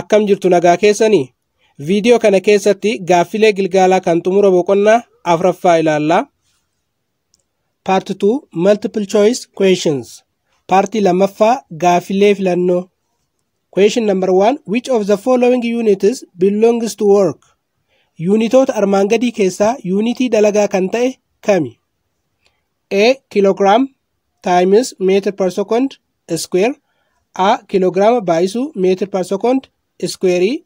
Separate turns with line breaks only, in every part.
akkam jirtu nagaa keessanii? Viidiyoo kana keessatti gaaffilee gilgaalaa kan xumura boqonnaa afuraffaa ilaallaa paart 2 multiple choice questions. Paartii lammaffaa gaaffilee filannoo. Question number 1 which of the following units belongs to work? Yuunitoota armaan gadii keessaa yuunitii dalagaa kan ta'e kami? A kilogram times meter per second square. A kilograama baay'isuu meetir per second squareii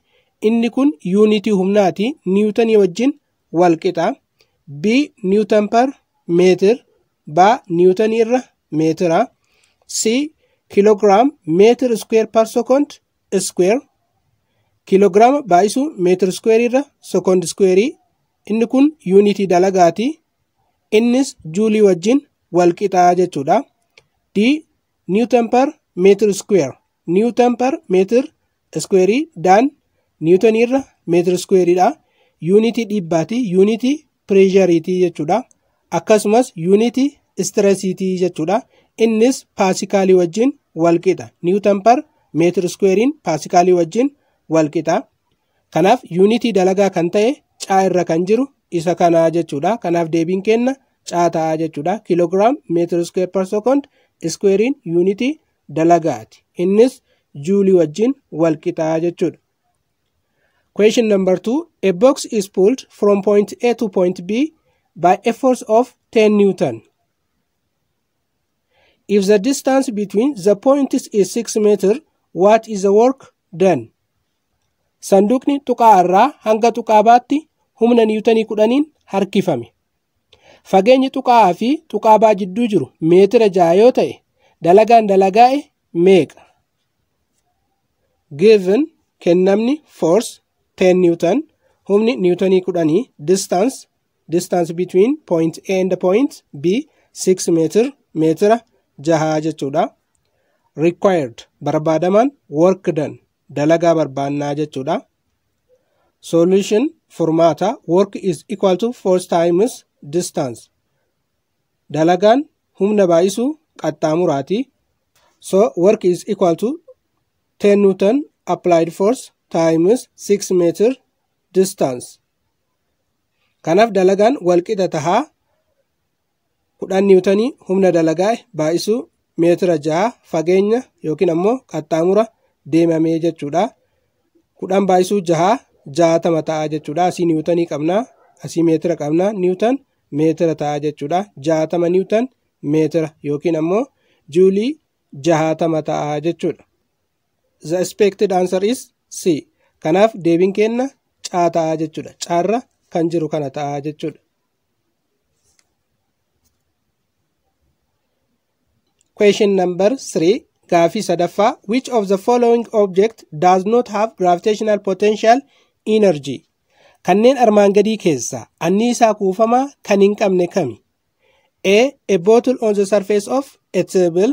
inni kun yuunitii humnaati. Niwutanii wajjin wal qixa. B niwutan per meetir ba niwutanii irra meetira c kilograam meetir square per second square. Kilograama baay'isuu meetir square irra second squareii inni kun yuunitii dalagaati. Innis juulii wajjin wal qixaa jechuudha. D niwutan per meetir square. Niwutan per meetir squareii daan niwutanii irra meetir squareidha yuunitii dhibbaati yuunitii pireeshariitii jechuudha akkasumas yuunitii istiresiitii jechuudha innis paasikaalii wajjin walqixa niwutan per meetir squarein paasikaalii wajjin walqixa kanaaf yuunitii dalagaa kan ta'e caa irra kan jiru isa kanaa jechuudha kanaaf deebiin kenna caa ta'aa jechuudha kiloogiraam meetir square per second squarein yuunitii dalagaati innis juulii wajjin walqixaa jechuudha. Question number two a box is pulled from point A to point B by a force of 10 Newton. If the distance between the points is 6 meter, what is the work done? Sanduuqni tuqaa irraa hanga tuqaa baatti humna niwutanii kudhaniin harkifame. Fageenyi tuqaa fi tuqaa baa jidduu jiru meetira ja'a yoo ta'e dalagaan dalagaa'e meeqa? Given kennamni force 10 newton humni niwutanii kudhanii distance distance between point A and point B 6 meter meetira jahaa jechuudha. Required barbaadaman work done dalagaa barbaannaa jechuudha. Solution furmaata work is equal to force times distance dalagaan humna baay'isuu qaxxaamuraati. So work is equal to 10 newton applied force times 6 meter distance. Kanaaf dalagaan walqixa tahaa kudhan niwutanii humna dalagaa baay'isuu meetira jaha fageenya yookiin ammoo qaxxaamura deemamee jechuudha. Kudhan baay'isuu jaha jaatama ta'a jechuudha. Asii niwutanii qabnaa asii meetira qabnaa niwutan meetira ta'a jechuudha. Jaatama niwutan meetira yookiin ammoo juulii jahatama ta'a jechuudha. The expected answer is C. Kanaaf deebiin kenna caa ta'a jechuudha. Caarra kan jiru kana ta'a jechuudha. Question number 3 gaafii sadaffaa which of the following object does not have gravitational potential energy kanneen armaan gadii keessaa anniisaa kuufamaa kan hin qabne kami A. A bottle on the surface of a table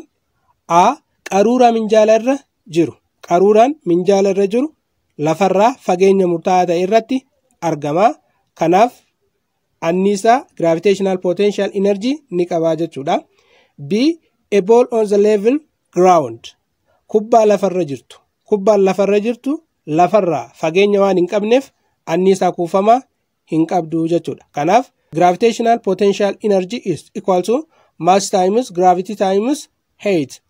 A. Qaruuraa minjaala irra jiru qaruuraan minjaala irra jiru lafarraa fageenya murtaa'aa ta'e irratti argama. Kanaaf anniisaa gravitational potential energy ni qabaa jechuudha. B. A ball on the level ground. Kubbaa lafarra jirtu. Kubbaan lafarra jirtu lafarraa fageenya waan hin qabneef anniisaa kuufamaa hin qabdu jechuudha. Kanaaf gravitational potential energy is equal to mass times gravity times height.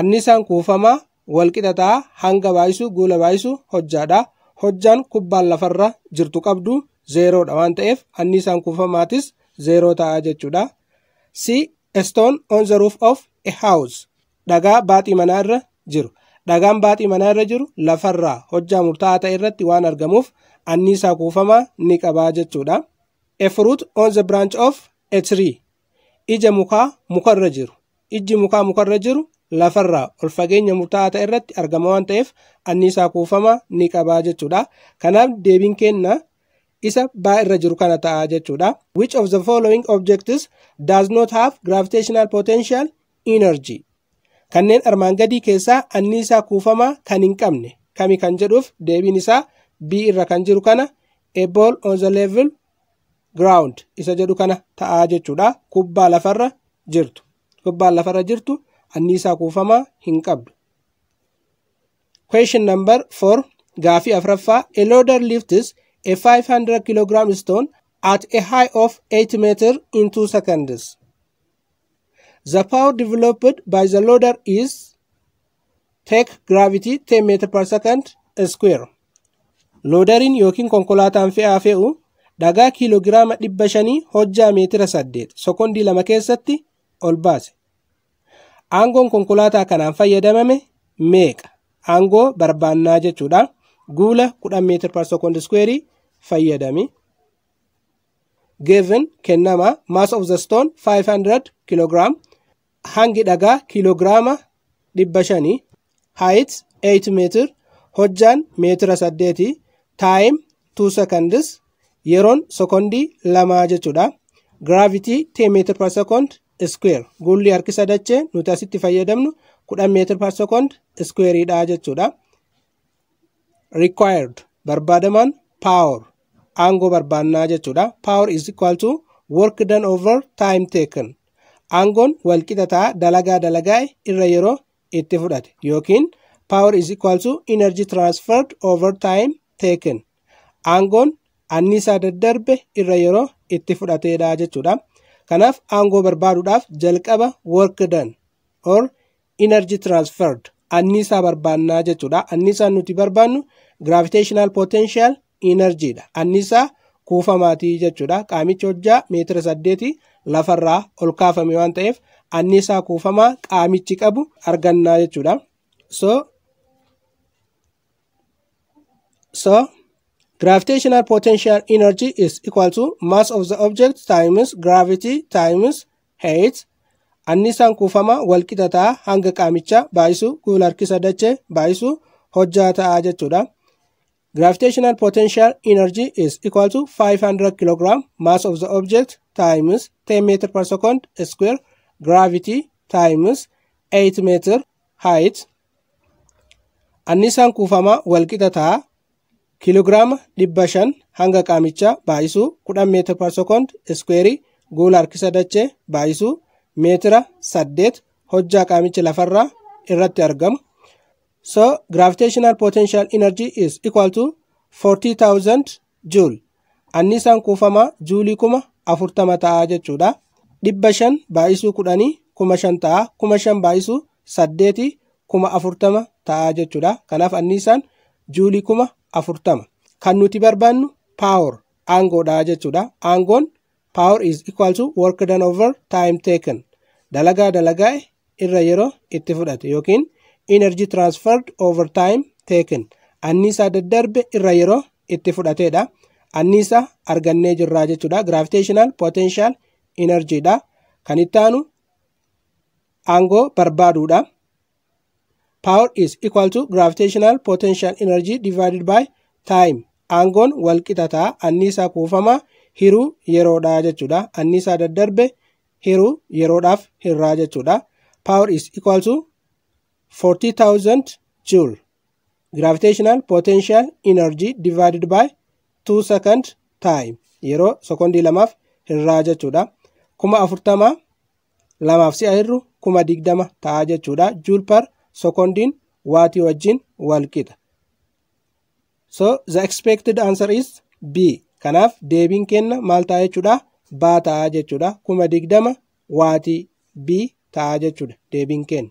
Anniisaan kuufamaa walqixa ta'a hanga baay'isuu guula baay'isuu hojjaadha. Hojjaan kubbaan lafarra jirtu qabdu zeeroodha waan ta'eef anniisaan kuufamaatis zeeroo ta'a jechuudha. A stone on the roof of a house. Dhagaa baaxii manaa irra jiru. Dhagaan baaxii manaa irra jiru lafarraa hojjaa murtaa'aa ta'e irratti waan argamuuf anniisaa kuufamaa ni qabaa jechuudha. A fruit on the branch of a tree. Ija mukaa mukarra jiru. Ijji mukaa mukarra jiru lafarraa ol fageenya murtaa'aa ta'e irratti argama waan ta'eef anniisaa kuufamaa ni qabaa jechuudha. Kanaaf deebiin kenna isa baa irra jiru kana ta'a jechuudha. Which of the following objects does not have gravitational potential energy? Kanneen armaan gadii keessaa anniisaa kuufamaa kan hin qabne kami kan jedhuuf deebiin isaa B irra kan jiru kana a ball on the level ground isa jedhu kana ta'aa jechuudha. Kubbaa lafarra jirtu. Kubbaan lafarra jirtu anniisaa kuufamaa hin qabdu. Question number 4 gaafii afraffaa a loader lifts a 500 kg stone at a height of 8 meter in 2 seconds. The power developed by the loader is take gravity 10 meter per second square. Loodariin yookiin konkolaataan fe'aa fe'u dhagaa kiiloogiraama dhibba shanii hojjaa meetira saddeet sekondii lama keessatti ol baase. Aangoon konkolaataa kanaan fayyadamame meeqa? Aangoo barbaannaa jechuudha. Guula 10 meetir per second square fayyadami. Given kennama mass of the stone 500 kilogram hangi dhagaa dhibba shanii height 8 meetir hojjaan meetira saddeeti time 2 seconds yeroon sekondii lamaa jechuudha. Gravity 10 meetir per second square guulli harkisa dachee nuti asitti fayyadamnu 10 meetir per second squareidha jechuudha. Required barbaadamaan power aangoo barbaannaa jechuudha. Power is equal to work done over time taken. Aangoon walqixa ta'a dalagaa dalagaa irra yeroo itti fudhate yookiin power is equal to energy transferred over time taken. Aangoon anniisaa daddarbe irra yeroo itti fudhateedha jechuudha. Kanaaf aangoo barbaaduudhaaf jalqaba work done or energy transferred anniisaa barbaannaa jechuudha. Anniisaan nuti barbaannu gravitational potential energy dha. Anniisaa kuufamaatii jechuudha. Qaamichi hojjaa meetira saddeeti lafarraa ol kaafame waan ta'eef anniisaa kuufamaa qaamichi qabu argannaa jechuudha. So, so gravitational potential energy is equal to mass of the object times gravity times height. Anniisaan kuufamaa walqixa ta'a hanga qaamichaa baay'isu guula harkisa dachee baay'isu hojjaa ta'a jechuudha. Gravitational potential energy is equal to 500 kilogram mass of the object times 10 meter per second square gravity times 8 meter height. Anniisaan kuufamaa walqixa ta'a kiiloogiraama dhibba shan hanga qaamichaa baay'isuu 10 meetir per second square guula harkisa dachee baay'isuu meetira saddeet hojjaa qaamicha lafarraa irratti argamu. So gravitational potential energy is equal to 40,000 joule. Annisaan kuufamaa juulii kuma afurtama ta'a jechuudha. Dhibba shan baay'isuu kudhanii kuma shan ta'a. Kuma shan baay'isuu saddeeti kuma afurtama ta'a jechuudha. Kanaaf annisaan juulii kuma afurtama. Kan nuti barbaannu power aangoodha jechuudha. Aangoon power is equal to work done over time taken. Dalagaa dalagaa irra yeroo itti fudhate yookiin energy transferred over time taken. Anniisaa daddarbe irra yeroo itti fudhateedha. Anniisaa argannee jirraa jechuudha. Gravitational potential energy dha. Kan itti aanu aangoo barbaaduudha. Power is equal to gravitational potential energy divided by time. Aangoon walqixa ta'a. Anniisaa kuufamaa hiruu yeroodha jechuudha. Anniisaa daddarbe hiruu yeroodhaaf hirraa jechuudha. Power is equal to 40,000 joule. Gravitational potential energy divided by 2 second time. Yeroo sekondii lamaaf hirraa jechuudha. Kuma afurtamaa lamaaf si'a hirru kuma digdama ta'a jechuudha. Joule per sekondiin waatii wajjin walqixa. So the expected answer is B. Kanaaf deebiin kenna maal ta'a jechuudha? Baa ta'a jechuudha. Kuma digdama waatii B ta'a jechuudha deebiin kenna.